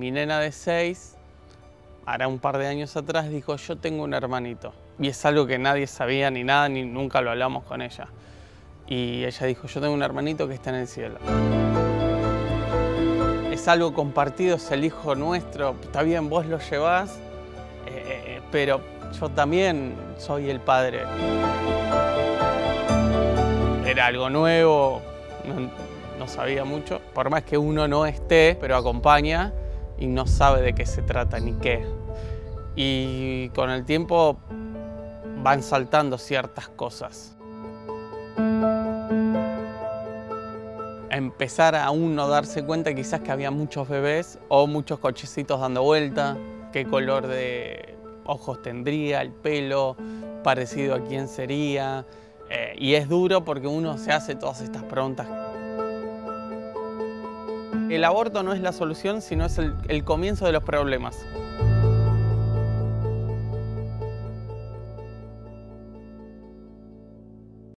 Mi nena de 6, hará un par de años atrás, dijo, yo tengo un hermanito. Y es algo que nadie sabía ni nada, ni nunca lo hablamos con ella. Y ella dijo, yo tengo un hermanito que está en el cielo. Es algo compartido, es el hijo nuestro. Está bien, vos lo llevás, eh, eh, pero yo también soy el padre. Era algo nuevo, no, no sabía mucho. Por más que uno no esté, pero acompaña y no sabe de qué se trata ni qué. Y con el tiempo van saltando ciertas cosas. Empezar a uno darse cuenta quizás que había muchos bebés o muchos cochecitos dando vuelta, qué color de ojos tendría, el pelo, parecido a quién sería. Eh, y es duro porque uno se hace todas estas preguntas. El aborto no es la solución, sino es el, el comienzo de los problemas.